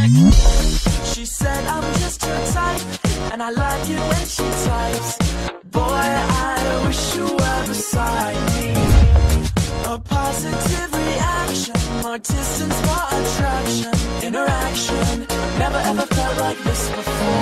She said I'm just too tight, and I like it when she types. Boy, I wish you were beside me. A positive reaction, more distance, more attraction, interaction. Never ever felt like this before.